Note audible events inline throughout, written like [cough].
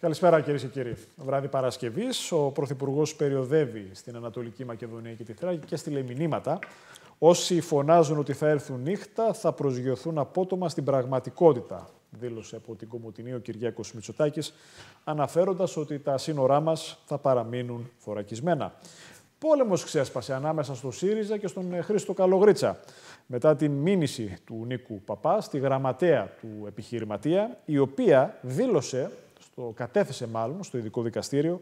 Καλησπέρα κυρίες και κύριοι. Βράδυ Παρασκευής, ο Πρωθυπουργός περιοδεύει στην Ανατολική Μακεδονία και τη Θράκη και στείλε μηνύματα. Όσοι φωνάζουν ότι θα έρθουν νύχτα θα προσγειωθούν απότομα στην πραγματικότητα, δήλωσε από την Κομωτινή ο Κυριάκος Μητσοτάκης, αναφέροντας ότι τα σύνορά μας θα παραμείνουν θωρακισμένα. Πόλεμος ξέσπασε ανάμεσα στο ΣΥΡΙΖΑ και στον Χρήστο Καλογρίτσα. Μετά την μήνυση του Νίκου Παπά στη γραμματέα του επιχειρηματία, η οποία δήλωσε το κατέθεσε μάλλον στο ειδικό δικαστήριο,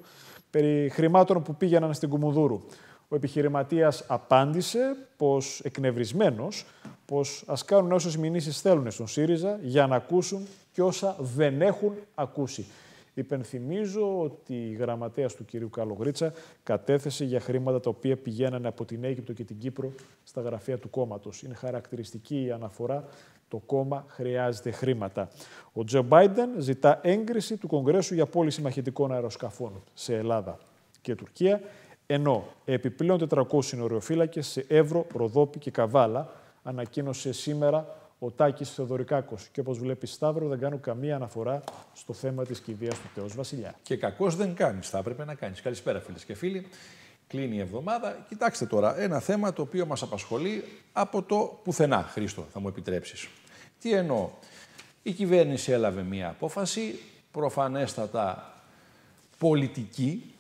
περί χρημάτων που πήγαιναν στην Κουμουδούρου. Ο επιχειρηματίας απάντησε πως εκνευρισμένος, πως ας κάνουν όσες μηνύσεις θέλουν στον ΣΥΡΙΖΑ για να ακούσουν και όσα δεν έχουν ακούσει. Υπενθυμίζω ότι η γραμματέας του κυρίου Καλογρίτσα κατέθεσε για χρήματα τα οποία πηγαίνανε από την Αίγυπτο και την Κύπρο στα γραφεία του κόμματος. Είναι χαρακτηριστική η αναφορά το κόμμα χρειάζεται χρήματα. Ο Τζο Μπάιντεν ζητά έγκριση του Κογκρέσου για πώληση μαχητικών αεροσκαφών σε Ελλάδα και Τουρκία, ενώ επιπλέον 400 συνοριοφύλακες σε Εύρο, Ροδόπη και Καβάλα ανακοίνωσε σήμερα ο Τάκης Θεοδωρικάκος. Και όπως βλέπεις, Σταύρο, δεν κάνω καμία αναφορά στο θέμα της κηδείας του Θεός Βασιλιά. Και κακώ δεν κάνεις. Θα έπρεπε να κάνεις. Καλησπέρα, φίλες και φίλοι. Κλείνει η εβδομάδα. Κοιτάξτε τώρα, ένα θέμα το οποίο μας απασχολεί από το πουθενά, Χρήστο, θα μου επιτρέψεις. Τι εννοώ; Η κυβέρνηση έλαβε μία απόφαση, προφανέστατα πολιτική,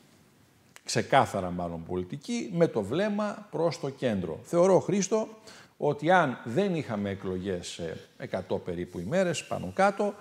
ξεκάθαρα μάλλον πολιτική, με το βλέμμα προς το κέντρο. Θεωρώ, Χρήστο, ότι αν δεν είχαμε εκλογές σε 100 περίπου ημέρες, πάνω κάτω,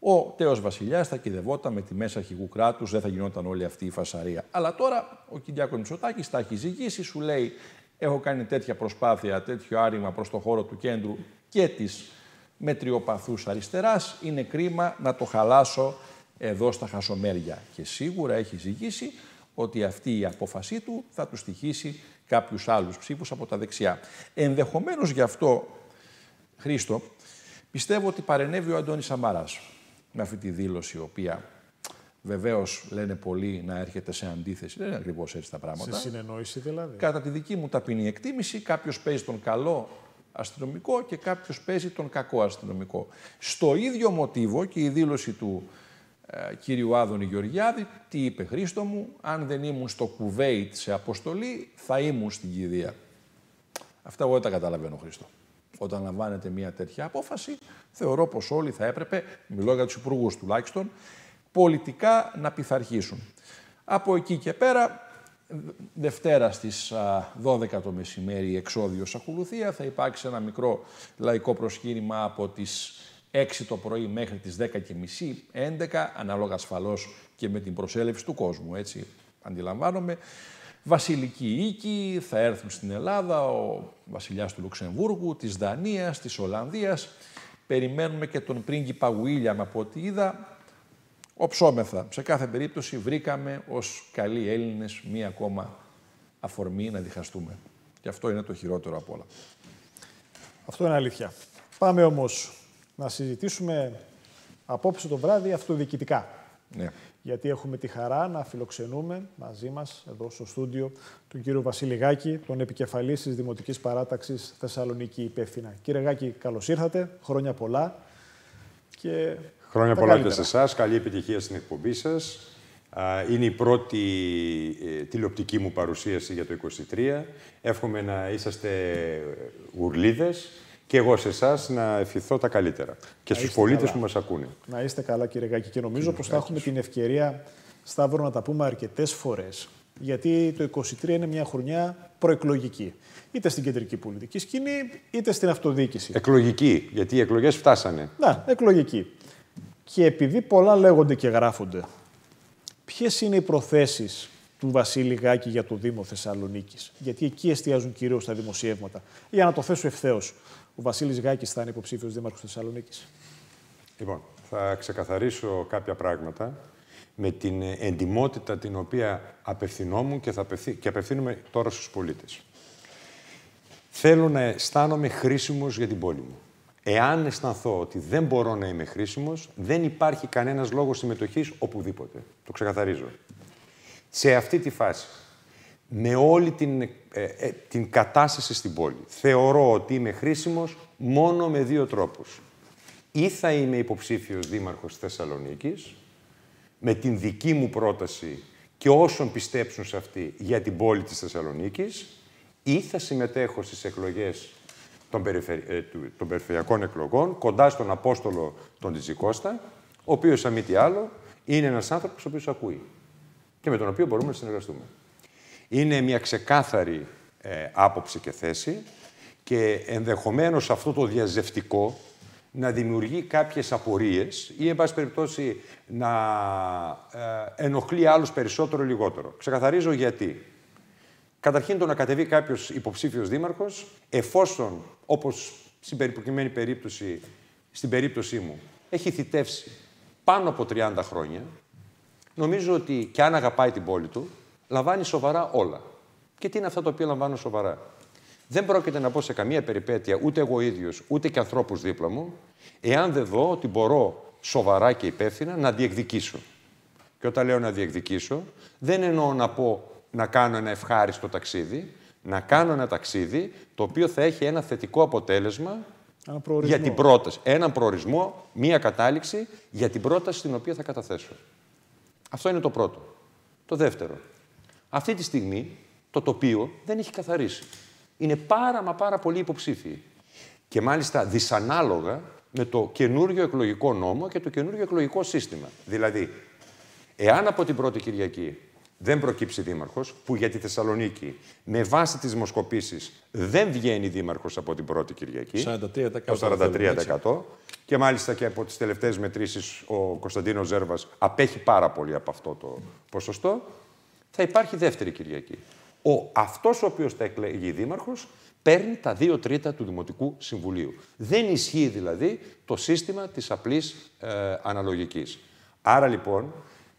ο Τέο Βασιλιάς θα κυδευόταν με τη μέσα αρχηγού κράτους, δεν θα γινόταν όλη αυτή η φασαρία. Αλλά τώρα ο Κυριάκος Μητσοτάκης τα έχει ζυγίσει, σου λέει: Έχω κάνει τέτοια προσπάθεια, τέτοιο άριμα προς το χώρο του κέντρου και της μετριοπαθούς αριστεράς. Είναι κρίμα να το χαλάσω εδώ στα χασομέρια. Και σίγουρα έχει ζυγίσει ότι αυτή η απόφασή του θα του στοιχήσει κάποιους άλλους ψήφους από τα δεξιά. Ενδεχομένως γι' αυτό, Χρήστο, πιστεύω ότι παρενέβη ο Αντώνης Σαμαράς με αυτή τη δήλωση, η οποία βεβαίως λένε πολλοί να έρχεται σε αντίθεση. Δεν είναι ακριβώς έτσι τα πράγματα. Σε συνεννόηση δηλαδή. Κατά τη δική μου ταπεινή εκτίμηση, κάποιος παίζει τον καλό αστυνομικό και κάποιος παίζει τον κακό αστυνομικό. Στο ίδιο μοτίβο και η δήλωση του ε, κύριου Άδωνη Γεωργιάδη, τι είπε Χρήστο μου, αν δεν ήμουν στο Κουβέιτ σε αποστολή, θα ήμουν στην κηδεία. Αυτά εγώ δεν τα καταλαβαίνω, Χρήστο όταν λαμβάνεται μια τέτοια απόφαση, θεωρώ πως όλοι θα έπρεπε, μιλώ για τους υπουργούς τουλάχιστον, πολιτικά να πειθαρχήσουν. Από εκεί και πέρα, Δευτέρα στις 12 το μεσημέρι, εξόδιος ακολουθία, θα υπάρξει ένα μικρό λαϊκό προσκύνημα από τις 6 το πρωί μέχρι τις 10.30, 11, ανάλογα ασφαλώς και με την προσέλευση του κόσμου, έτσι αντιλαμβάνομαι βασιλικοί οίκοι, θα έρθουν στην Ελλάδα ο βασιλιάς του Λουξεμβούργου, της Δανίας, της Ολλανδίας. Περιμένουμε και τον πρίγκιπα Βουίλιαμ από ό,τι είδα. Οψόμεθα. Σε κάθε περίπτωση βρήκαμε ως καλοί Έλληνες μία ακόμα αφορμή να διχαστούμε. Και αυτό είναι το χειρότερο από όλα. Αυτό είναι αλήθεια. Πάμε όμως να συζητήσουμε απόψε το βράδυ αυτοδιοικητικά. Ναι γιατί έχουμε τη χαρά να φιλοξενούμε μαζί μας εδώ στο στούντιο τον κύριο Βασίλη Γάκη, τον επικεφαλής της Δημοτικής Παράταξης Θεσσαλονίκη Υπεύθυνα. Κύριε Γάκη, καλώς ήρθατε, χρόνια πολλά και Χρόνια πολλά καλύτερα. και σε εσάς. Καλή επιτυχία στην εκπομπή σας. Είναι η πρώτη ε, τηλεοπτική μου παρουσίαση για το 2023. Εύχομαι να είσαστε ουρλίδες και εγώ σε εσάς να ευχηθώ τα καλύτερα. Και στους πολίτες που μας ακούνε. Να είστε καλά, κύριε Γάκη. Και νομίζω πως θα έχουμε την ευκαιρία, Σταύρο, να τα πούμε αρκετές φορές. Γιατί το 2023 είναι μια χρονιά προεκλογική. Είτε στην κεντρική πολιτική σκηνή, είτε στην αυτοδιοίκηση. Εκλογική, γιατί οι εκλογές φτάσανε. Να, εκλογική. Και επειδή πολλά λέγονται και γράφονται, ποιες είναι οι προθέσεις του Βασίλη Γάκη για το Δήμο Θεσσαλονίκης; Γιατί εκεί εστιάζουν κυρίως τα δημοσιεύματα. Για να το θέσω ευθέως, ο Βασίλης Γάκης θα είναι υποψήφιος δήμαρχος Θεσσαλονίκης. Λοιπόν, θα ξεκαθαρίσω κάποια πράγματα με την εντιμότητα την οποία απευθυνόμουν και, θα και απευθύνομαι τώρα στους πολίτες. Θέλω να αισθάνομαι χρήσιμος για την πόλη μου. Εάν αισθανθώ ότι δεν μπορώ να είμαι χρήσιμος, δεν υπάρχει κανένας λόγος συμμετοχής οπουδήποτε. Το ξεκαθαρίζω. Σε αυτή τη φάση με όλη την, ε, ε, την κατάσταση στην πόλη. Θεωρώ ότι είμαι χρήσιμος μόνο με δύο τρόπους. Ή θα είμαι υποψήφιος δήμαρχος Θεσσαλονίκης με την δική μου πρόταση και όσων πιστέψουν σε αυτή για την πόλη της Θεσσαλονίκης ή θα συμμετέχω στις εκλογές των, ε, των περιφερειακών εκλογών κοντά στον Απόστολο τον Τιζικώστα, ο οποίος, αν μη τι άλλο, είναι ένας άνθρωπος ο οποίος ακούει και με τον οποίο μπορούμε να συνεργαστούμε. Είναι μια ξεκάθαρη ε, άποψη και θέση και ενδεχομένως αυτό το διαζευτικό να δημιουργεί κάποιες απορίες ή, εν πάση περιπτώσει, να ε, ενοχλεί άλλους περισσότερο ή λιγότερο. Ξεκαθαρίζω γιατί. Καταρχήν το να κατεβεί κάποιος υποψήφιος δήμαρχος, εφόσον, όπως στην περιπροκειμένη περίπτωση, στην περίπτωσή μου, έχει θητεύσει πάνω από 30 χρόνια, νομίζω ότι και αν αγαπάει την πόλη του, λαμβάνει σοβαρά όλα. Και τι είναι αυτά τα οποία λαμβάνω σοβαρά; Δεν πρόκειται να πω σε καμία περιπέτεια ούτε εγώ ίδιος, ούτε και ανθρώπους δίπλα μου, εάν δεν δω ότι μπορώ σοβαρά και υπεύθυνα να διεκδικήσω. Και όταν λέω να διεκδικήσω, δεν εννοώ να πω να κάνω ένα ευχάριστο ταξίδι, να κάνω ένα ταξίδι το οποίο θα έχει ένα θετικό αποτέλεσμα για την πρόταση. Έναν προορισμό, μία κατάληξη για την πρόταση την οποία θα καταθέσω. Αυτό είναι το πρώτο. Το δεύτερο. Αυτή τη στιγμή το τοπίο δεν έχει καθαρίσει. Είναι πάρα μα πάρα πολύ υποψήφιοι. Και μάλιστα δυσανάλογα με το καινούριο εκλογικό νόμο και το καινούριο εκλογικό σύστημα. Δηλαδή, εάν από την πρώτη Κυριακή δεν προκύψει δήμαρχος, που για τη Θεσσαλονίκη με βάση τις δημοσκοπήσεις δεν βγαίνει δήμαρχος από την πρώτη Κυριακή. 43%. Το 43%. Και μάλιστα και από τις τελευταίες μετρήσεις ο Κωνσταντίνος Ζέρβας απέχει πάρα πολύ από αυτό το ποσοστό. Θα υπάρχει δεύτερη Κυριακή. Ο αυτός ο οποίος θα εκλεγεί δήμαρχος παίρνει τα δύο τρίτα του Δημοτικού Συμβουλίου. Δεν ισχύει δηλαδή το σύστημα της απλής ε, αναλογικής. Άρα λοιπόν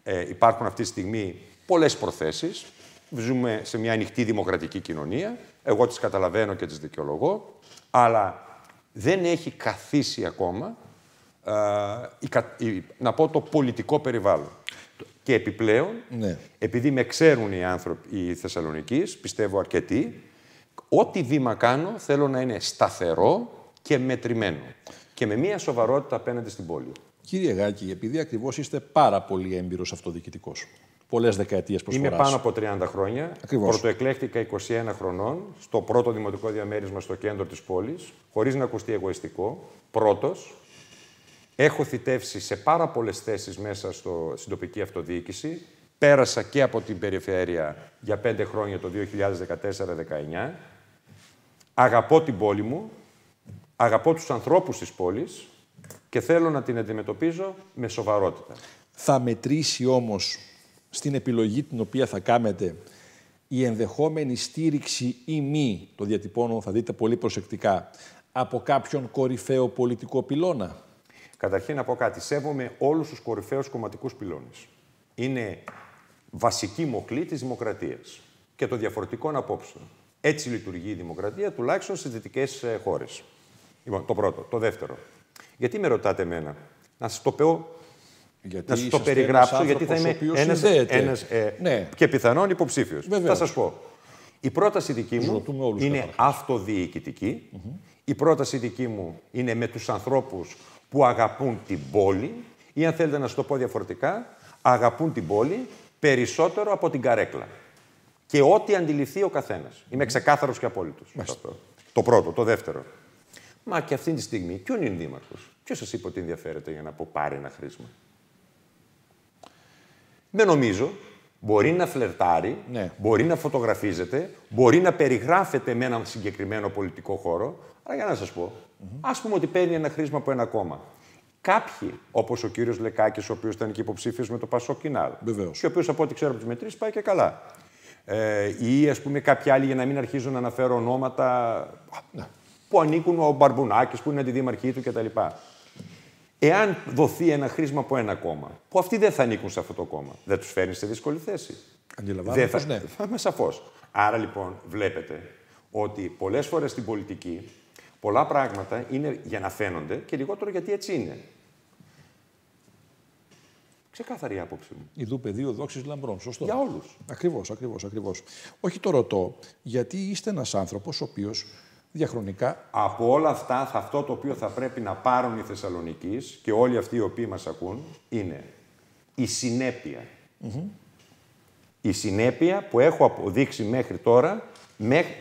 ε, υπάρχουν αυτή τη στιγμή πολλές προθέσεις. Ζούμε σε μια ανοιχτή δημοκρατική κοινωνία. Εγώ τις καταλαβαίνω και τις δικαιολογώ. Αλλά δεν έχει καθίσει ακόμα, ε, να πω, το πολιτικό περιβάλλον. Και επιπλέον, ναι. επειδή με ξέρουν οι άνθρωποι οι Θεσσαλονικείς, πιστεύω αρκετοί, ό,τι βήμα κάνω θέλω να είναι σταθερό και μετρημένο. Και με μια σοβαρότητα απέναντι στην πόλη. Κύριε Γάκη, επειδή ακριβώς είστε πάρα πολύ έμπειρος αυτοδιοικητικός, πολλές δεκαετίες προσφοράς. Είμαι πάνω από 30 χρόνια. Ακριβώς. Πρωτοεκλέχτηκα 21 χρονών στο πρώτο δημοτικό διαμέρισμα στο κέντρο της πόλης, χωρίς να ακουστεί εγωιστικό. Πρώτος. Έχω θητεύσει σε πάρα πολλές θέσεις μέσα στο, στην τοπική αυτοδιοίκηση. Πέρασα και από την περιφέρεια για πέντε χρόνια το 2014-19. Αγαπώ την πόλη μου, αγαπώ τους ανθρώπους της πόλης και θέλω να την αντιμετωπίζω με σοβαρότητα. Θα μετρήσει όμως στην επιλογή την οποία θα κάνετε η ενδεχόμενη στήριξη ή μη, το διατυπώνω, θα δείτε πολύ προσεκτικά, από κάποιον κορυφαίο πολιτικό πυλώνα; Καταρχήν να πω κάτι. Σέβομαι όλους τους κορυφαίους κομματικούς πυλώνες. Είναι βασική μοχλή της δημοκρατίας και των διαφορετικών απόψεων. Έτσι λειτουργεί η δημοκρατία, τουλάχιστον στις δυτικές ε, χώρες. Λοιπόν, το πρώτο. Το δεύτερο. Γιατί με ρωτάτε εμένα; Να σας το πω γιατί να σας το περιγράψω, γιατί θα είμαι ένα ε, ναι. και πιθανόν υποψήφιος. Θα σας πω. Η πρόταση δική μου είναι αυτοδιοικητική. Η πρόταση δική μου είναι με τους ανθρώπους που αγαπούν την πόλη ή αν θέλετε να σου το πω διαφορετικά, αγαπούν την πόλη περισσότερο από την καρέκλα. Και ό,τι αντιληφθεί ο καθένας. Είμαι ξεκάθαρος και απόλυτος. Το πρώτο. Το δεύτερο. Μα και αυτή τη στιγμή, ποιον είναι δήμαρχος; Ποιος σας είπε ότι ενδιαφέρεται για να πω πάρει ένα χρήσμα; Δεν νομίζω. Μπορεί να φλερτάρει, ναι. μπορεί να φωτογραφίζεται, μπορεί να περιγράφεται με έναν συγκεκριμένο πολιτικό χώρο. Αλλά για να σας πω, ας πούμε ότι παίρνει ένα χρήσμα από ένα κόμμα. Κάποιοι, όπως ο κύριος Λεκάκης, ο οποίος ήταν και υποψήφιος με το Πασό Κινάλ, και ο οποίος από ό,τι ξέρω από τις μετρήσεις πάει και καλά. Ε, ή ας πούμε κάποιοι άλλοι, για να μην αρχίζω να αναφέρω ονόματα ναι. που ανήκουν ο Μπαρμπουνάκης, που είναι αντιδήμαρχή του κτλ. Εάν δοθεί ένα χρήσμα από ένα κόμμα, που αυτοί δεν θα ανήκουν σε αυτό το κόμμα, δεν τους φέρνει σε δύσκολη θέση. Αντιλαμβάνομαι. Θα... Ναι. Θα σαφώ. Άρα λοιπόν βλέπετε ότι πολλές φορές στην πολιτική πολλά πράγματα είναι για να φαίνονται και λιγότερο γιατί έτσι είναι. Ξεκάθαρη η άποψη μου. Ιδού πεδίο δόξης λαμπρών. Σωστό. Για όλους. Ακριβώς, ακριβώς, ακριβώς. Όχι το ρωτώ, γιατί είστε ένας άνθρωπος ο οποίος διαχρονικά. Από όλα αυτά, αυτό το οποίο θα πρέπει να πάρουν οι Θεσσαλονικοί και όλοι αυτοί οι οποίοι μας ακούν είναι η συνέπεια. Η συνέπεια που έχω αποδείξει μέχρι τώρα,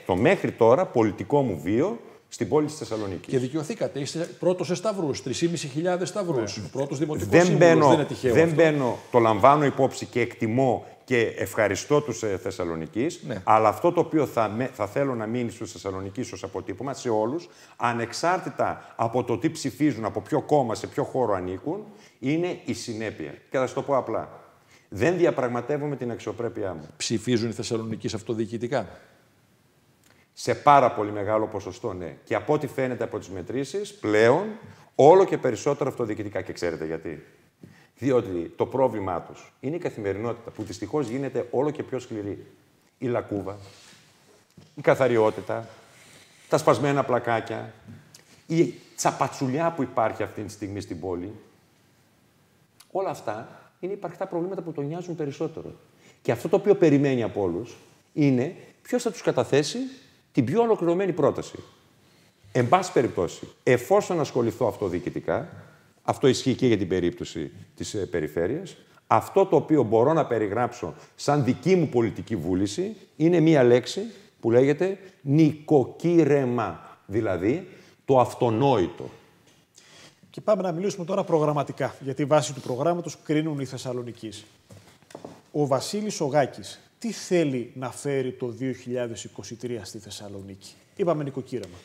το μέχρι τώρα πολιτικό μου βίο στην πόλη της Θεσσαλονίκης. Και δικαιωθήκατε. Είστε πρώτος σε σταυρούς. 3.500 σταυρούς. Ναι. Πρώτος δημοτικός δεν μπαίνω, δεν είναι Δεν μπαίνω, το λαμβάνω υπόψη και εκτιμώ και ευχαριστώ τους ε, Θεσσαλονίκης. Ναι. Αλλά αυτό το οποίο θα, θα θέλω να μείνει στους Θεσσαλονίκης ως αποτύπωμα σε όλους, ανεξάρτητα από το τι ψηφίζουν, από ποιο κόμμα, σε ποιο χώρο ανήκουν, είναι η συνέπεια. Και θα σας το πω απλά. Δεν διαπραγματεύομαι την αξιοπρέπειά μου. Ψηφίζουν οι Θεσσαλονίκη αυτοδιοικητικά. Σε πάρα πολύ μεγάλο ποσοστό, ναι. Και από ό,τι φαίνεται από τις μετρήσεις, πλέον όλο και περισσότερο αυτοδιοικητικά. Και ξέρετε γιατί. Διότι το πρόβλημά τους είναι η καθημερινότητα που δυστυχώς γίνεται όλο και πιο σκληρή. Η λακκούβα, η καθαριότητα, τα σπασμένα πλακάκια, η τσαπατσουλιά που υπάρχει αυτή τη στιγμή στην πόλη. Όλα αυτά είναι υπαρκτά προβλήματα που τον νοιάζουν περισσότερο. Και αυτό το οποίο περιμένει από όλους είναι ποιος θα τους καταθέσει την πιο ολοκληρωμένη πρόταση. Εν πάση περιπτώσει, εφόσον ασχοληθώ αυτοδιοικητικά, αυτό ισχύει και για την περίπτωση της ε, περιφέρειας, αυτό το οποίο μπορώ να περιγράψω σαν δική μου πολιτική βούληση είναι μία λέξη που λέγεται νοικοκύρεμα, δηλαδή το αυτονόητο. Και πάμε να μιλήσουμε τώρα προγραμματικά, γιατί βάσει του προγράμματος κρίνουν οι Θεσσαλονικοί. Ο Βασίλης Ογάκης τι θέλει να φέρει το 2023 στη Θεσσαλονίκη; Είπαμε νοικοκύρεμα.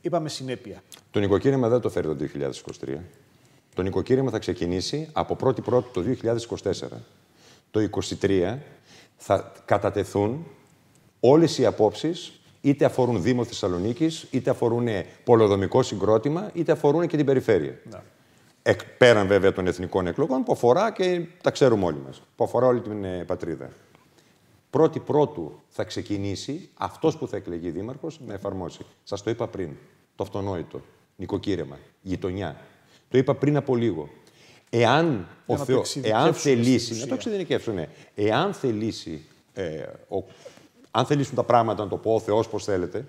Είπαμε συνέπεια. Το νοικοκύρεμα δεν το φέρει το 2023. Το νοικοκύρεμα θα ξεκινήσει από 1η Πρώτη το 2024. Το 2023 θα κατατεθούν όλες οι απόψεις, είτε αφορούν Δήμο Θεσσαλονίκης, είτε αφορούν πολεοδομικό συγκρότημα, είτε αφορούν και την περιφέρεια. Ναι. Εκ, πέραν βέβαια των εθνικών εκλογών, που αφορά και τα ξέρουμε όλοι μας, που αφορά όλη την ε, πατρίδα. Πρώτη πρώτου θα ξεκινήσει αυτός που θα εκλεγεί δήμαρχος να εφαρμόσει. Σας το είπα πριν. Το αυτονόητο. Νοικοκύρεμα. Γειτονιά. Το είπα πριν από λίγο. Εάν, ο Θεό, εάν θελήσει. Να το εξειδικεύσω, ναι. Εάν θελήσει. Ε, ο, αν θελήσουν τα πράγματα, να το πω ο Θεός πώ θέλετε,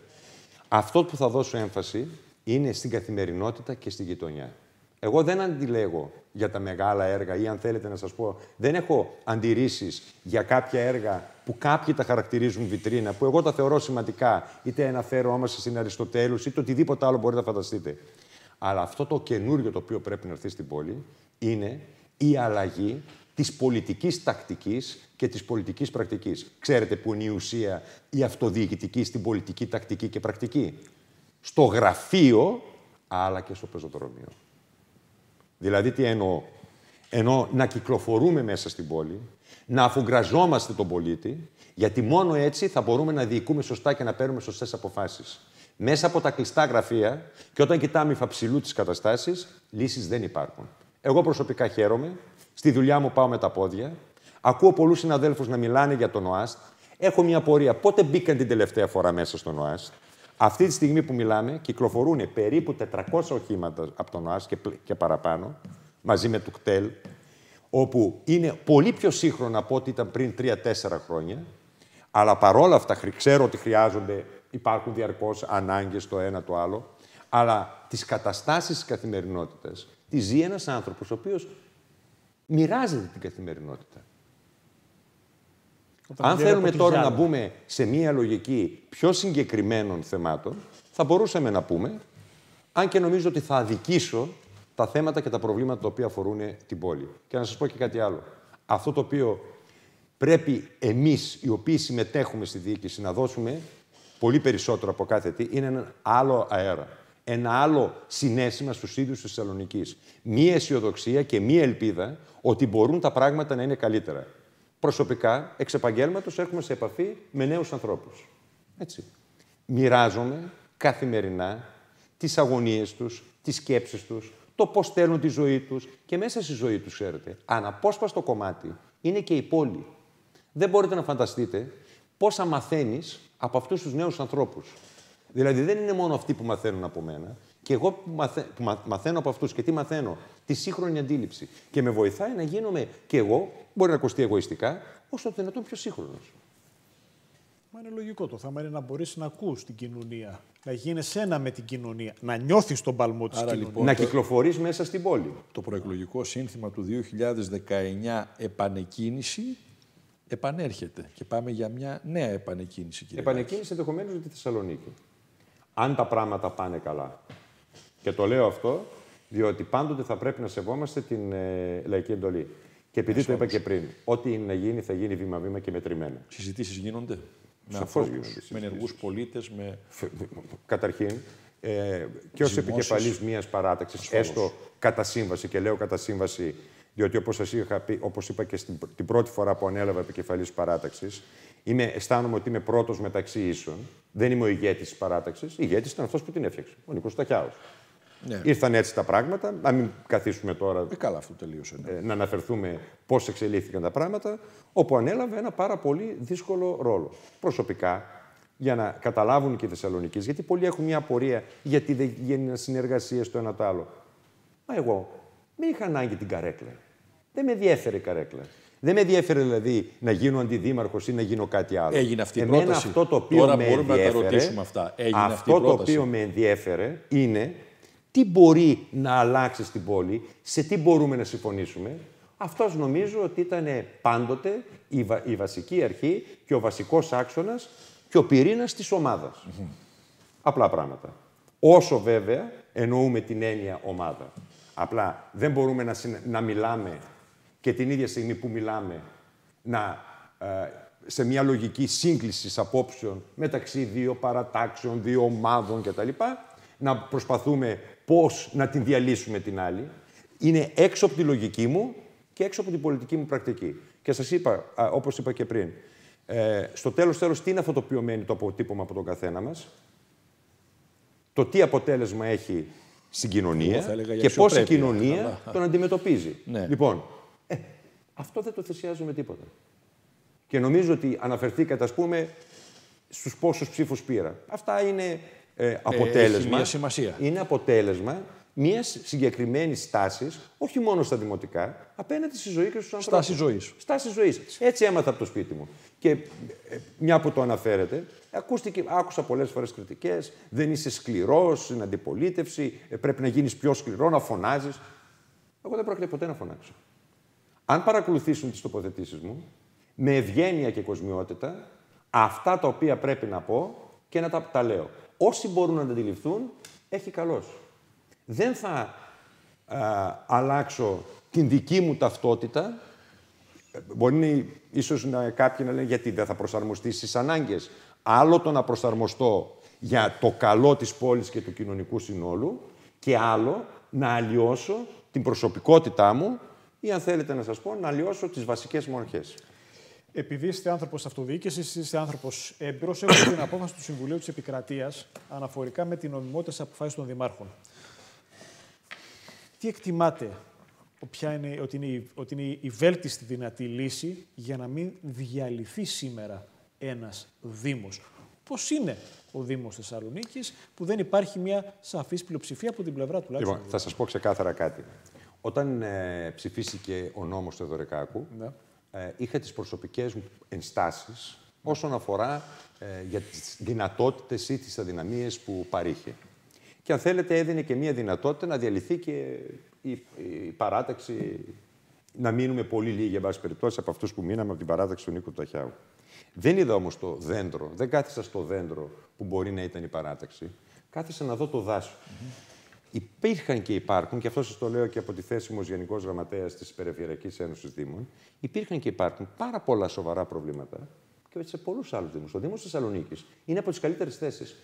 αυτό που θα δώσω έμφαση είναι στην καθημερινότητα και στη γειτονιά. Εγώ δεν αντιλέγω για τα μεγάλα έργα ή αν θέλετε να σας πω, δεν έχω αντιρρήσεις για κάποια έργα που κάποιοι τα χαρακτηρίζουν βιτρίνα, που εγώ τα θεωρώ σημαντικά, είτε αναφέρομαστε στην Αριστοτέλους, είτε οτιδήποτε άλλο μπορείτε να φανταστείτε. Αλλά αυτό το καινούριο το οποίο πρέπει να έρθει στην πόλη είναι η αλλαγή της πολιτικής τακτικής και της πολιτικής πρακτικής. Ξέρετε που είναι η ουσία η αυτοδιοικητική στην πολιτική τακτική και πρακτική; Στο γραφείο, αλλά και στο πεζοδρόμιο. Δηλαδή τι εννοώ; Εννοώ να κυκλοφορούμε μέσα στην πόλη, να αφουγκραζόμαστε τον πολίτη, γιατί μόνο έτσι θα μπορούμε να διοικούμε σωστά και να παίρνουμε σωστές αποφάσεις. Μέσα από τα κλειστά γραφεία και όταν κοιτάμε υφαψηλού τι καταστάσεις, λύσεις δεν υπάρχουν. Εγώ προσωπικά χαίρομαι. Στη δουλειά μου πάω με τα πόδια. Ακούω πολλούς συναδέλφους να μιλάνε για τον ΟΑΣΤ. Έχω μια πορεία. Πότε μπήκαν την τελευταία φορά μέσα στον ΟΑΣΤ; Αυτή τη στιγμή που μιλάμε, κυκλοφορούν περίπου 400 οχήματα από τον ΟΑΣ και, και παραπάνω, μαζί με το κτέλ, όπου είναι πολύ πιο σύγχρονα από ό,τι ήταν πριν 3-4 χρόνια. Αλλά παρόλα αυτά ξέρω ότι χρειάζονται, υπάρχουν διαρκώς ανάγκες το ένα το άλλο. Αλλά τις καταστάσεις της καθημερινότητας τις ζει ένας άνθρωπος ο οποίος μοιράζεται την καθημερινότητα. Αν θέλουμε τώρα να μπούμε σε μία λογική πιο συγκεκριμένων θεμάτων, θα μπορούσαμε να πούμε, αν και νομίζω ότι θα αδικήσω τα θέματα και τα προβλήματα τα οποία αφορούν την πόλη. Και να σας πω και κάτι άλλο. Αυτό το οποίο πρέπει εμείς, οι οποίοι συμμετέχουμε στη διοίκηση, να δώσουμε πολύ περισσότερο από κάθε τι, είναι ένα άλλο αέρα. Ένα άλλο συνέστημα στους ίδιους της Θεσσαλονίκης. Μία αισιοδοξία και μία ελπίδα ότι μπορούν τα πράγματα να είναι καλύτερα προσωπικά, εξ επαγγέλματος, έχουμε σε επαφή με νέους ανθρώπους. Έτσι. Μοιράζομαι καθημερινά τις αγωνίες τους, τις σκέψεις τους, το πώς στέλνουν τη ζωή τους και μέσα στη ζωή τους, ξέρετε, αναπόσπαστο κομμάτι είναι και η πόλη. Δεν μπορείτε να φανταστείτε πόσα μαθαίνεις από αυτούς τους νέους ανθρώπους. Δηλαδή δεν είναι μόνο αυτοί που μαθαίνουν από μένα, και εγώ που, μαθαίνω από αυτούς και τι μαθαίνω, τη σύγχρονη αντίληψη. Και με βοηθάει να γίνομαι και εγώ, μπορεί να ακουστεί εγωιστικά, όσο το δυνατόν πιο σύγχρονος. Μα είναι λογικό το θέμα είναι να μπορείς να ακούς την κοινωνία. Να γίνεις ένα με την κοινωνία. Να νιώθεις τον παλμό της κοινωνίας. λοιπόν, να το- κυκλοφορείς μέσα στην πόλη. Το προεκλογικό σύνθημα του 2019 επανεκκίνηση επανέρχεται και πάμε για μια νέα επανεκκίνηση. Κύριε Επανεκκίνηση ενδεχομένως για τη Θεσσαλονίκη. Αν τα πράγματα πάνε καλά. Και το λέω αυτό διότι πάντοτε θα πρέπει να σεβόμαστε την ε, λαϊκή εντολή. Και επειδή το είπα και πριν, ό,τι είναι να γίνει θα γίνει βήμα-βήμα και μετρημένα. Συζητήσεις γίνονται με Σαφώς ανθρώπους, γίνονται με συζητήσεις. ενεργούς πολίτες, με... Καταρχήν, ε, και ως Ζυμώσεις. επικεφαλής μιας παράταξης, έστω κατά σύμβαση, και λέω κατά σύμβαση, διότι όπως σας είχα πει, όπως είπα και στην, την πρώτη φορά που ανέλαβα επικεφαλής παράταξης, είμαι, αισθάνομαι ότι είμαι πρώτος μεταξύ ίσων. Δεν είμαι ο ηγέτης της παράταξης. Ηγέτης ήταν αυτός που την έφτιαξε, ο Νίκο Ταχιάου. Ναι. Ήρθαν έτσι τα πράγματα, να μην καθίσουμε τώρα Ε, καλά αυτό τελείωσε. ναι. ε, να αναφερθούμε πώς εξελίχθηκαν τα πράγματα, όπου ανέλαβε ένα πάρα πολύ δύσκολο ρόλο. Προσωπικά, για να καταλάβουν και οι Θεσσαλονίκοι, γιατί πολλοί έχουν μια απορία γιατί δεν γίνανε συνεργασίες το ένα το άλλο. Μα εγώ δεν είχα ανάγκη την καρέκλα. Δεν με ενδιέφερε η καρέκλα. Δεν με ενδιέφερε δηλαδή να γίνω αντιδήμαρχος ή να γίνω κάτι άλλο. Έγινε αυτή η Εμένα πρόταση. αυτό το οποίο Τώρα με μπορούμε να τα ενδιέφερε, ρωτήσουμε αυτά. Έγινε αυτή η αυτό το πρόταση. οποίο με ενδιέφερε είναι τι μπορεί να αλλάξει στην πόλη, σε τι μπορούμε να συμφωνήσουμε. Αυτός νομίζω ότι ήταν πάντοτε η, βα- η βασική αρχή και ο βασικός άξονας και ο πυρήνας της ομάδας. Απλά πράγματα. Όσο βέβαια εννοούμε την έννοια ομάδα. Απλά δεν μπορούμε να, συνε- να μιλάμε και την ίδια στιγμή που μιλάμε να, ε, σε μια λογική σύγκλησης απόψεων μεταξύ δύο παρατάξεων, δύο ομάδων κτλ. Να προσπαθούμε πώς να την διαλύσουμε την άλλη. Είναι έξω από τη λογική μου και έξω από την πολιτική μου πρακτική. Και σας είπα, α, όπως είπα και πριν, ε, στο τέλος τέλος τι είναι αυτό το οποίο μένει το αποτύπωμα από τον καθένα μας; Το τι αποτέλεσμα έχει στην κοινωνία Εγώ θα έλεγα για και πώς η αξιοπρέπεια. κοινωνία Αλλά- τον αντιμετωπίζει. Ναι. Λοιπόν, ε, αυτό δεν το θυσιάζω με τίποτα. Και νομίζω ότι αναφερθήκατε, ας πούμε, στους πόσους ψήφους πήρα. Αυτά είναι ε, αποτέλεσμα. μια σημασία. Είναι αποτέλεσμα μιας συγκεκριμένης στάσης, όχι μόνο στα δημοτικά, απέναντι στη ζωή και στους ανθρώπους. Στάση ζωής. Στάση ζωής. Έτσι έμαθα από το σπίτι μου. Και ε, μια που το αναφέρετε, ακούστηκε, άκουσα πολλές φορές κριτικές. Δεν είσαι σκληρός στην αντιπολίτευση. ε, πρέπει να γίνεις πιο σκληρό, να φωνάζεις. Εγώ δεν πρόκειται ποτέ να φωνάξω. Αν παρακολουθήσουν τις τοποθετήσεις μου, με ευγένεια και κοσμιότητα, αυτά τα οποία πρέπει να πω και να τα, τα λέω. Όσοι μπορούν να τα αντιληφθούν, έχει καλώς. Δεν θα α, αλλάξω την δική μου ταυτότητα. Ε, Μπορεί να, ίσως να, κάποιοι να λένε γιατί δεν θα προσαρμοστεί στις ανάγκες. Άλλο το να προσαρμοστώ για το καλό της πόλης και του κοινωνικού συνόλου και άλλο να αλλοιώσω την προσωπικότητά μου ή αν θέλετε να σας πω να αλλοιώσω τις βασικές μου αρχές. Επειδή είστε άνθρωπος αυτοδιοίκησης, είστε άνθρωπος έμπειρος, έχω την απόφαση του Συμβουλίου της Επικρατείας αναφορικά με την νομιμότητα της αποφάσης των δημάρχων. Τι εκτιμάτε ποια είναι, ότι, είναι, η- ότι είναι η βέλτιστη δυνατή λύση για να μην διαλυθεί σήμερα ένας Δήμος; Πώς είναι ο Δήμος Θεσσαλονίκης που δεν υπάρχει μια σαφής πλειοψηφία από την πλευρά τουλάχιστον. Λοιπόν, θα σας πω ξεκάθαρα κάτι. Όταν ε, ψηφίστηκε ο νόμος του Εδωρεκάκου, Ναι. Ε, είχα τις προσωπικές μου ενστάσεις όσον αφορά ε, για τις δυνατότητες ή τις αδυναμίες που παρήχε. Και αν θέλετε έδινε και μία δυνατότητα να διαλυθεί και η, η παράταξη, να μείνουμε πολύ λίγοι, εν πάση περιπτώσει, από αυτούς που μείναμε από την παράταξη του Νίκου Ταχιάου. Δεν είδα όμως το δέντρο, δεν κάθισα στο δέντρο που μπορεί να ήταν η παράταξη. Κάθισα να δω το δάσος. Υπήρχαν και υπάρχουν, και αυτός σας το λέω και από τη θέση μου ως Γενικός Γραμματέας της Περιφερειακής Ένωσης Δήμων, υπήρχαν και υπάρχουν πάρα πολλά σοβαρά προβλήματα και σε πολλούς άλλους Δήμους. Ο Δήμος Θεσσαλονίκης είναι από τις καλύτερες θέσεις.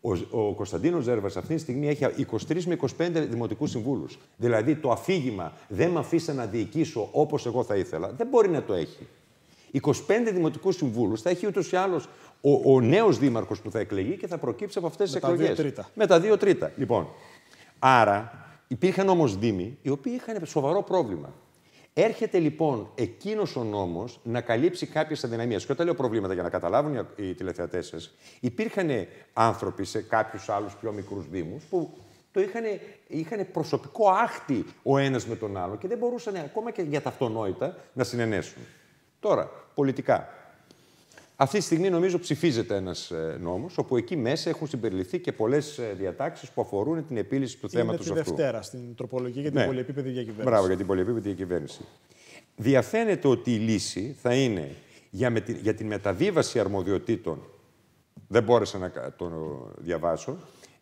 Ο, ο Κωνσταντίνος Ζέρβας αυτή τη στιγμή έχει 23 με 25 δημοτικούς συμβούλους. Δηλαδή το αφήγημα δεν με αφήσα να διοικήσω όπως εγώ θα ήθελα, δεν μπορεί να το έχει. 25 δημοτικούς συμβούλους θα έχει ούτως ή άλλως ο, ο νέος δήμαρχος που θα εκλεγεί και θα προκύψει από αυτές τις Με τα δύο εκλογές. τρίτα. Με τα δύο τρίτα. Λοιπόν, άρα υπήρχαν όμως Δήμοι οι οποίοι είχαν σοβαρό πρόβλημα. Έρχεται λοιπόν εκείνος ο νόμος να καλύψει κάποιες αδυναμίες. Και όταν λέω προβλήματα για να καταλάβουν οι- οι τηλεθεατές σας, υπήρχαν άνθρωποι σε κάποιους άλλους πιο μικρούς Δήμους που το είχαν, είχαν προσωπικό άχτη ο ένας με τον άλλο και δεν μπορούσαν ακόμα και για τα αυτονόητα να συνενέσουν. Τώρα, πολιτικά. Αυτή τη στιγμή νομίζω ψηφίζεται ένας ε, νόμος, όπου εκεί μέσα έχουν συμπεριληφθεί και πολλές διατάξεις που αφορούν την επίλυση του θέματος αυτού. Είναι τη Δευτέρα, στην τροπολογία για την ναι. πολυεπίπεδη διακυβέρνηση. Μπράβο, για την πολυεπίπεδη διακυβέρνηση. Διαφαίνεται ότι η λύση θα είναι για, με, για την μεταβίβαση αρμοδιοτήτων. Δεν μπόρεσα να το διαβάσω.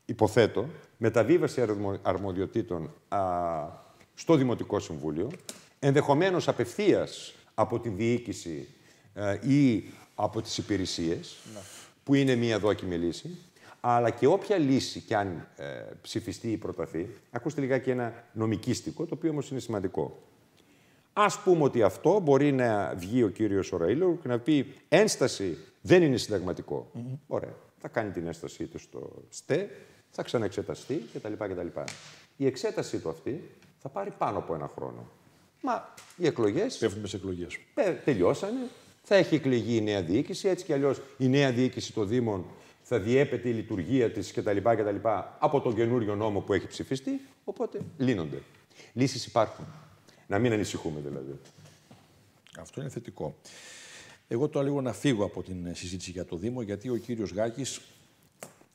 Υποθέτω, μεταβίβαση αρμοδιοτήτων α, στο Δημοτικό Συμβούλιο, ενδεχομένως απευθείας από τη διοίκηση ε, ή από τις υπηρεσίες, ναι. που είναι μία δόκιμη λύση, αλλά και όποια λύση κι αν ε, ψηφιστεί ή προταθεί, ακούστε λιγάκι ένα νομικίστικο, το οποίο όμως είναι σημαντικό. Ας πούμε ότι αυτό μπορεί να βγει ο κύριος Ωραίλο και να πει ένσταση δεν είναι συνταγματικό. Ωραία. Θα κάνει την ένστασή του στο ΣΤΕ, θα ξαναεξεταστεί κτλ. κτλ. Η εξέτασή του αυτή θα πάρει πάνω από ένα χρόνο. Μα οι εκλογές. Πέφτουν με εκλογές. Τελειώσανε. Θα έχει εκλεγεί η νέα διοίκηση. Έτσι κι αλλιώς η νέα διοίκηση των Δήμων θα διέπεται η λειτουργία της κτλ. κτλ. από τον καινούριο νόμο που έχει ψηφιστεί. Οπότε λύνονται. Λύσεις υπάρχουν. Να μην ανησυχούμε δηλαδή. Αυτό είναι θετικό. Εγώ τώρα λίγο να φύγω από την συζήτηση για το Δήμο, γιατί ο κύριος Γάκης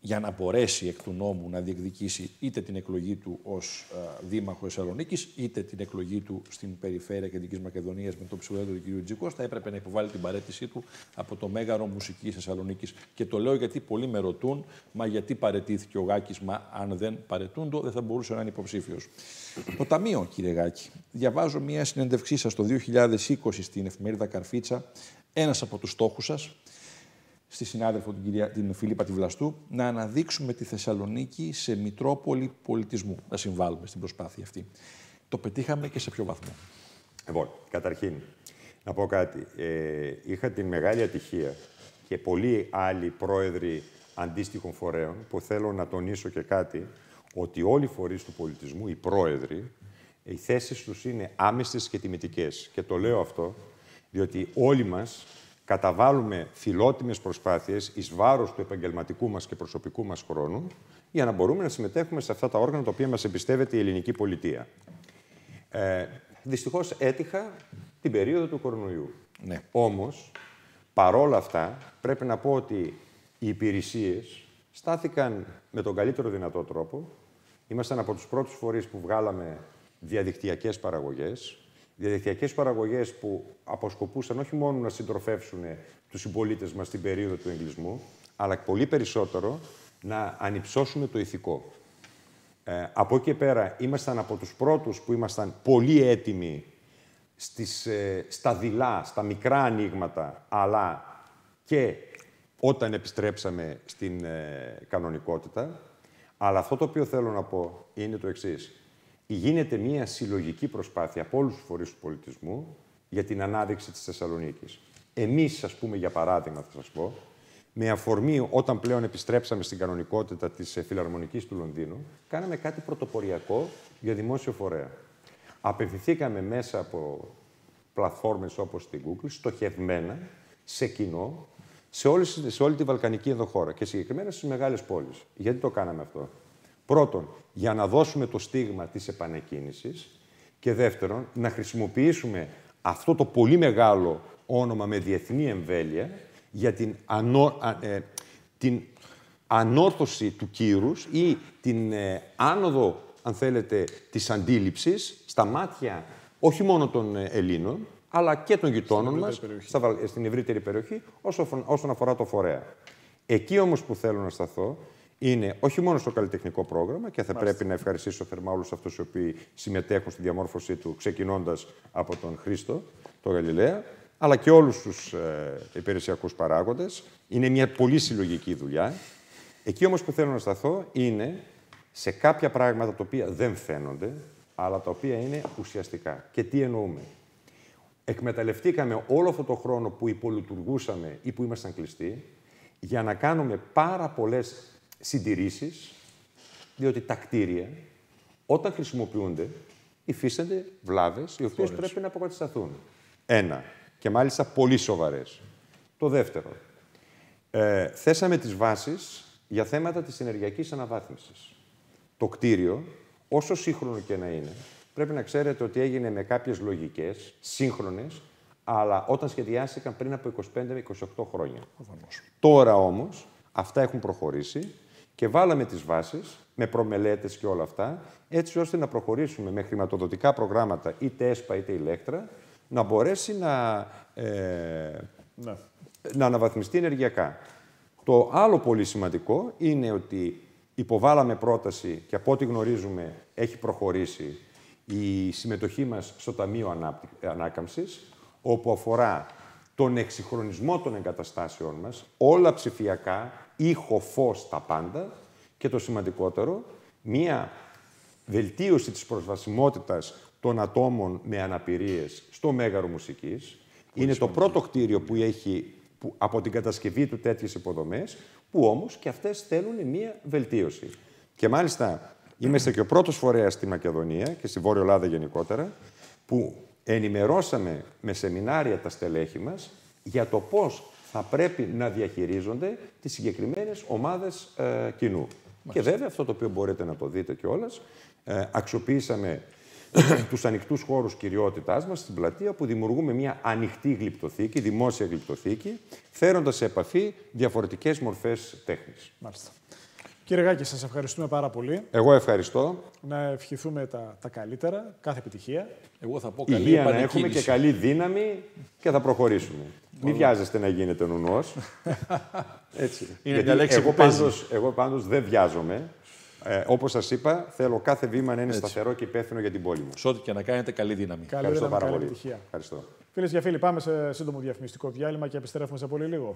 για να μπορέσει εκ του νόμου να διεκδικήσει είτε την εκλογή του ως δήμαρχος Θεσσαλονίκης, είτε την εκλογή του στην περιφέρεια Κεντρικής Μακεδονίας με τον ψηφοδέλτιο του κ. Τζικό, θα έπρεπε να υποβάλει την παρέτησή του από το Μέγαρο Μουσική Θεσσαλονίκης. Και το λέω γιατί πολλοί με ρωτούν, μα γιατί παρετήθηκε ο Γάκης, μα αν δεν παρετούντο, δεν θα μπορούσε να είναι υποψήφιος. Το Ταμείο, κύριε Γάκη, διαβάζω μια συνέντευξή σας το 2020 στην εφημερίδα Καρφίτσα. Ένας από τους στόχους σας στη συνάδελφο την, κυρία, την Φιλίπα Τιβλαστού, να αναδείξουμε τη Θεσσαλονίκη σε μητρόπολη πολιτισμού, να συμβάλλουμε στην προσπάθεια αυτή. Το πετύχαμε και σε ποιο βαθμό; Λοιπόν, καταρχήν, να πω κάτι. Ε, είχα την μεγάλη ατυχία και πολλοί άλλοι πρόεδροι αντίστοιχων φορέων που θέλω να τονίσω και κάτι, ότι όλοι οι φορείς του πολιτισμού, οι πρόεδροι, οι θέσεις τους είναι άμεσες και τιμητικές. Και το λέω αυτό, διότι όλοι μας καταβάλουμε φιλότιμες προσπάθειες εις βάρος του επαγγελματικού μας και προσωπικού μας χρόνου για να μπορούμε να συμμετέχουμε σε αυτά τα όργανα τα οποία μας εμπιστεύεται η ελληνική πολιτεία. Ε, δυστυχώς έτυχα την περίοδο του κορονοϊού. Ναι. Όμως, παρόλα αυτά, πρέπει να πω ότι οι υπηρεσίες στάθηκαν με τον καλύτερο δυνατό τρόπο. Ήμασταν από τους πρώτους φορείς που βγάλαμε διαδικτυακές παραγωγές, διαδικτυακές παραγωγές που αποσκοπούσαν όχι μόνο να συντροφεύσουν τους συμπολίτες μας στην περίοδο του εγκλισμού, αλλά πολύ περισσότερο να ανυψώσουμε το ηθικό. Ε, από εκεί και πέρα ήμασταν από τους πρώτους που ήμασταν πολύ έτοιμοι στις, ε, στα δειλά, στα μικρά ανοίγματα, αλλά και όταν επιστρέψαμε στην ε, κανονικότητα. Αλλά αυτό το οποίο θέλω να πω είναι το εξής γίνεται μια συλλογική προσπάθεια από όλους τους φορείς του πολιτισμού για την ανάδειξη της Θεσσαλονίκης. Εμείς, ας πούμε, για παράδειγμα, θα σας πω, με αφορμή όταν πλέον επιστρέψαμε στην κανονικότητα της Φιλαρμονικής του Λονδίνου, κάναμε κάτι πρωτοποριακό για δημόσιο φορέα. Απευθυνθήκαμε μέσα από πλατφόρμες όπως την Google, στοχευμένα, σε κοινό, σε, όλες, σε όλη τη Βαλκανική ενδοχώρα και συγκεκριμένα στις μεγάλες πόλεις. Γιατί το κάναμε αυτό; Πρώτον, για να δώσουμε το στίγμα της επανεκκίνησης και δεύτερον, να χρησιμοποιήσουμε αυτό το πολύ μεγάλο όνομα με διεθνή εμβέλεια για την, ανώ, ε, την ανόρθωση του κύρους ή την ε, άνοδο, αν θέλετε, της αντίληψης στα μάτια όχι μόνο των ε, Ελλήνων, αλλά και των γειτόνων μας, στην ευρύτερη περιοχή, όσον αφορά το φορέα. Εκεί όμως που θέλω να σταθώ είναι όχι μόνο στο καλλιτεχνικό πρόγραμμα και θα πρέπει να ευχαριστήσω θερμά όλους αυτούς οι οποίοι συμμετέχουν στη διαμόρφωσή του, ξεκινώντας από τον Χρήστο, τον Γαλιλαία, αλλά και όλους τους ε, υπηρεσιακούς παράγοντες. Είναι μια πολύ συλλογική δουλειά. Εκεί όμως που θέλω να σταθώ είναι σε κάποια πράγματα τα οποία δεν φαίνονται, αλλά τα οποία είναι ουσιαστικά. Και τι εννοούμε; Εκμεταλλευτήκαμε όλο αυτό το χρόνο που υπολειτουργούσαμε ή που ήμασταν κλειστοί για να κάνουμε πάρα πολλές συντηρήσεις, διότι τα κτίρια, όταν χρησιμοποιούνται, υφίστανται βλάβες, οι οποίες πρέπει να αποκατασταθούν. Ένα. Και μάλιστα πολύ σοβαρές. Το δεύτερο. Ε, θέσαμε τις βάσεις για θέματα της ενεργειακής αναβάθμισης. Το κτίριο, όσο σύγχρονο και να είναι, πρέπει να ξέρετε ότι έγινε με κάποιες λογικές, σύγχρονες, αλλά όταν σχεδιάστηκαν πριν από 25-28 χρόνια. Τώρα όμως αυτά έχουν προχωρήσει και βάλαμε τις βάσεις με προμελέτες και όλα αυτά, έτσι ώστε να προχωρήσουμε με χρηματοδοτικά προγράμματα είτε ΕΣΠΑ είτε ηλέκτρα, να μπορέσει να, ε, Ναι. να αναβαθμιστεί ενεργειακά. Το άλλο πολύ σημαντικό είναι ότι υποβάλαμε πρόταση και από ό,τι γνωρίζουμε έχει προχωρήσει η συμμετοχή μας στο Ταμείο Ανάπτυ- Ανάκαμψης, όπου αφορά τον εξυγχρονισμό των εγκαταστάσεων μας, όλα ψηφιακά, ήχο, φως, τα πάντα και το σημαντικότερο, μία βελτίωση της προσβασιμότητας των ατόμων με αναπηρίες στο Μέγαρο Μουσικής. Είναι το πρώτο κτίριο που έχει που, από την κατασκευή του τέτοιες υποδομές, που όμως και αυτές θέλουν μία βελτίωση. Και μάλιστα [clears throat] είμαστε και ο πρώτος φορέας στη Μακεδονία και στη Βόρεια Ελλάδα γενικότερα, που ενημερώσαμε με σεμινάρια τα στελέχη μας για το πώς θα πρέπει να διαχειρίζονται τις συγκεκριμένες ομάδες ε, κοινού. Και βέβαια αυτό το οποίο μπορείτε να το δείτε κιόλας, ε, αξιοποιήσαμε [clears throat] τους ανοιχτούς χώρους κυριότητάς μας στην πλατεία που δημιουργούμε μια ανοιχτή γλυπτοθήκη, δημόσια γλυπτοθήκη, φέροντας σε επαφή διαφορετικές μορφές τέχνης. Μάλιστα. Κύριε Γάκη, σας ευχαριστούμε πάρα πολύ. Εγώ ευχαριστώ. Να ευχηθούμε τα, τα καλύτερα, κάθε επιτυχία. Εγώ θα πω καλή Υγεία να έχουμε και επανεκκίνηση. καλή δύναμη και θα προχωρήσουμε. Μην βιάζεστε να γίνετε νουνός. [laughs] Έτσι. Είναι Γιατί μια λέξη εγώ που παίζει. πάντως, εγώ πάντως δεν βιάζομαι. Ε, όπως σας είπα, θέλω κάθε βήμα να είναι σταθερό και υπεύθυνο για την πόλη μου. Σε ό,τι και να κάνετε, καλή δύναμη. Καλή Ευχαριστώ δύναμη, πάρα καλή πολύ. επιτυχία. Ευχαριστώ. Φίλες και φίλοι, πάμε σε σύντομο διαφημιστικό διάλειμμα και επιστρέφουμε σε πολύ λίγο.